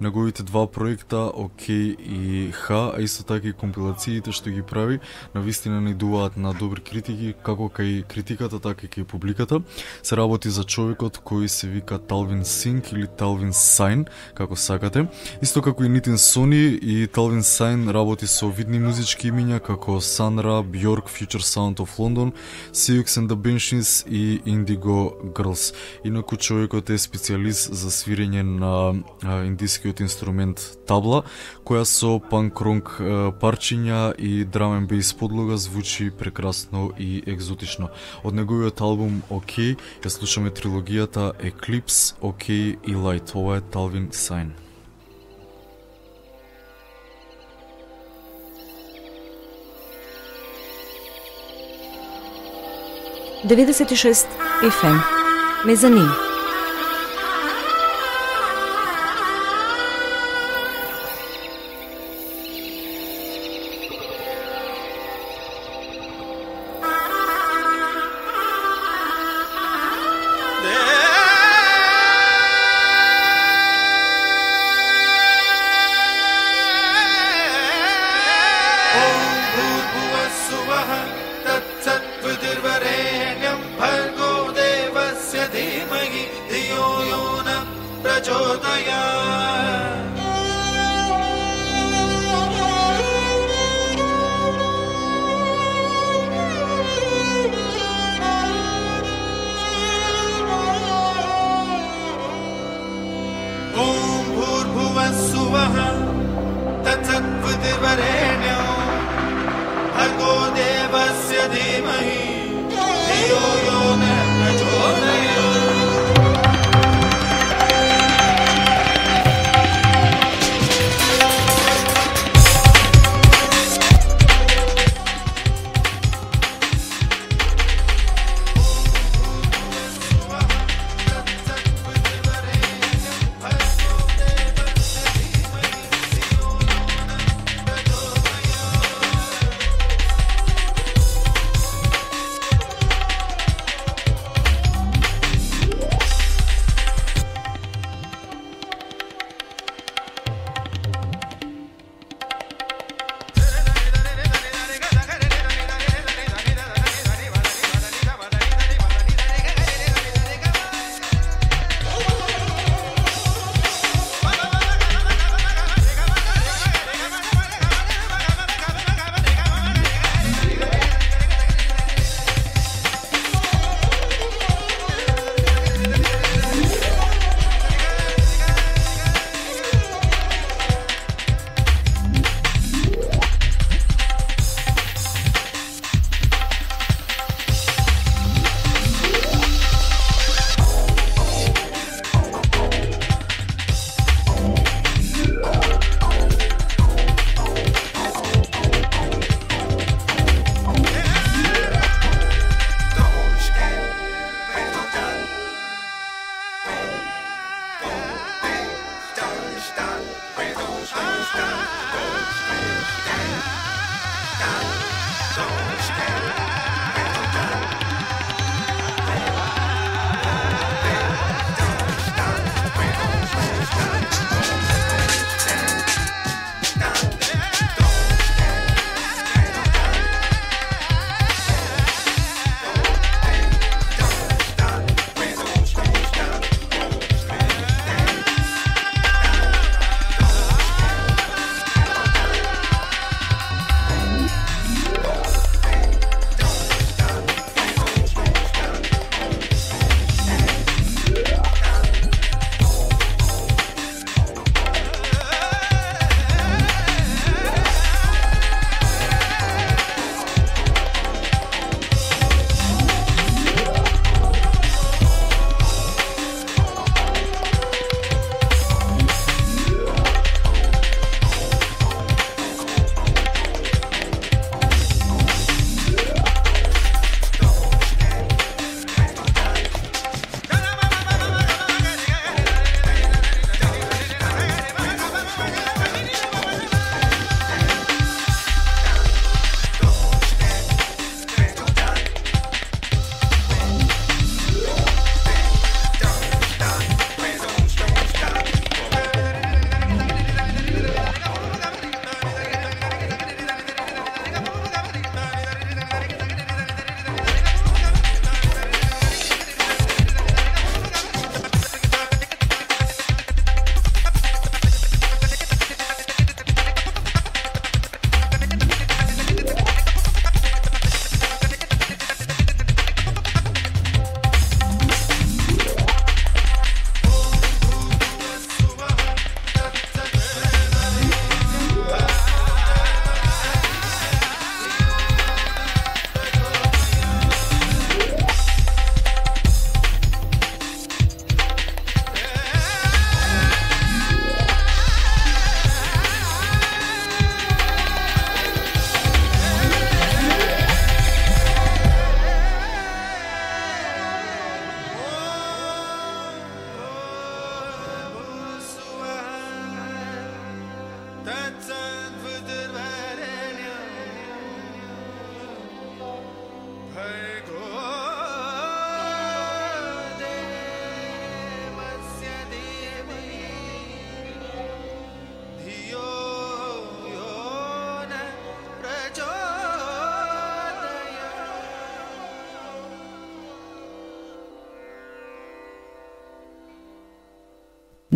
Неговите два проекта, ОК и Х, а исто така и компилациите што ги прави, на вистина не дуваат на добри критики, како кај критиката, така и кај публиката. Се работи за човекот кој се вика Талвин Синг или Талвин Сайн, како сакате. Исто како и Нитин Сони и Талвин Сайн работи со видни музички имиња како Санра, Бьорк, Future Sound of London, Siux and the Banshees и Indigo Girls. Инаку човекот е специјалист за свирење на индискиот инструмент табла, која со панк-ронг парчиња и драм and бейс подлога звучи прекрасно и екзотично. Од неговиот албум OK ја слушаме трилогијата Eclipse, OK и Light. Ова е Талвин Сайн. Devida se të shëst i fen, me zënim.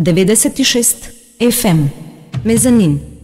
96 FM Мезанин.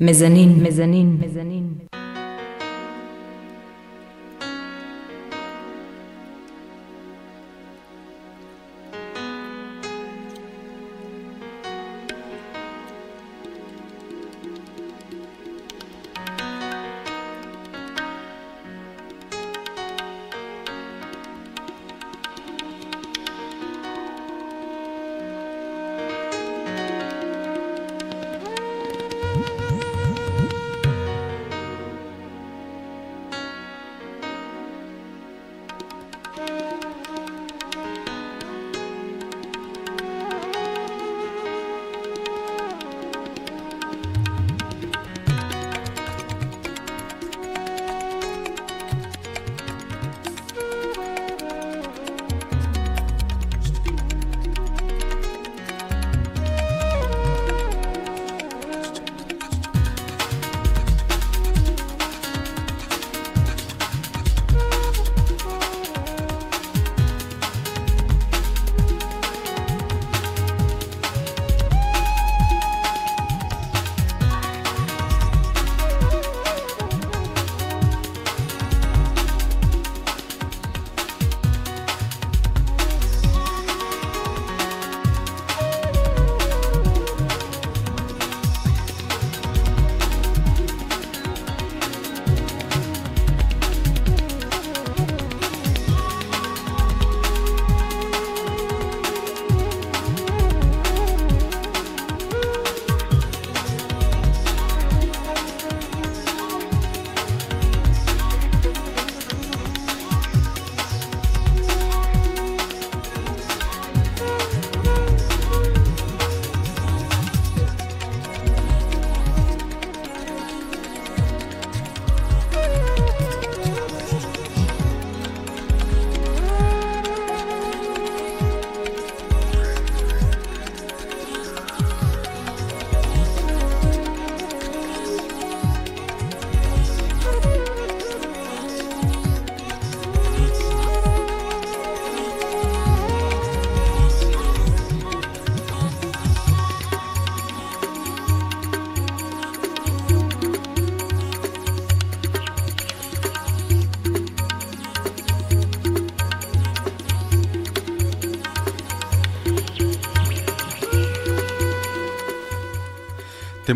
מזנין, מזנין, מזנין.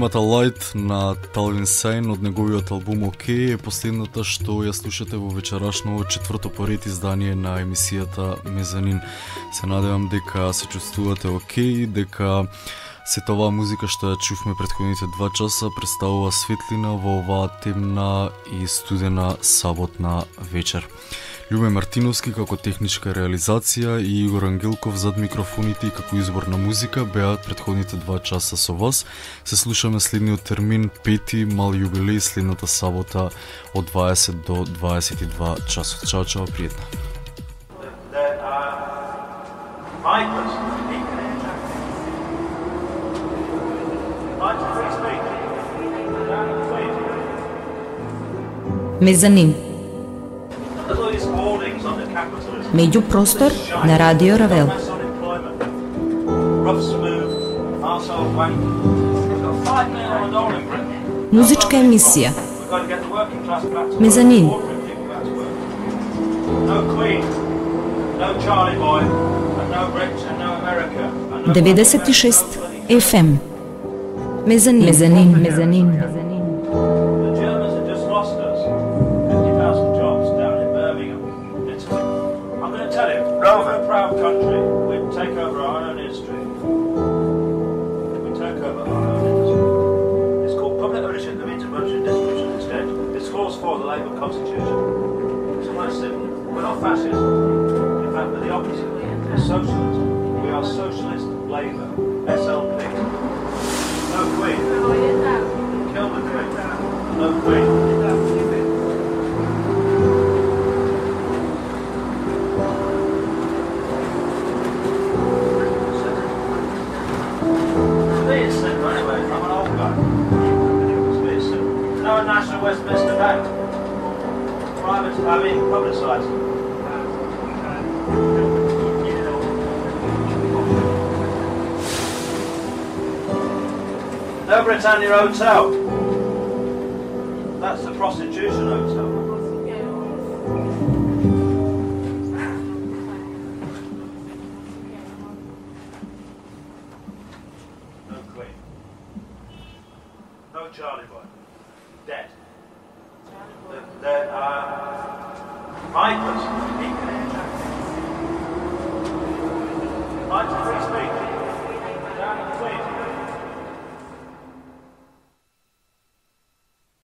Темата Light на Талвин Сайн од неговиот албум OK е последната што ја слушате во вечерашно четврто поред издание на емисијата Мезанин. Се надевам дека се чувствувате OK, дека Сета оваа музика што ја чувме предходните два часа представува светлина во оваа темна и студена саботна вечер. Љубе Мартиновски како техничка реализација и Игор Ангелков зад микрофоните и како избор на музика беа предходните два часа со вас. Се слушаме следниот термин, пети мал јубилеј следната сабота од 20 до 22 часот. Чао, чао, пријатно. There are меѓупростор на Радио Равел. Музичка емисија. Мезанин. Деведесет и шест FM. Мезанин. Мезанин. Мезанин. Мезанин. on your hotel.